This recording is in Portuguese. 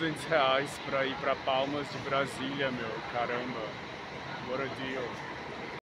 200 reais pra ir pra Palmas de Brasília, meu. Caramba. What a deal.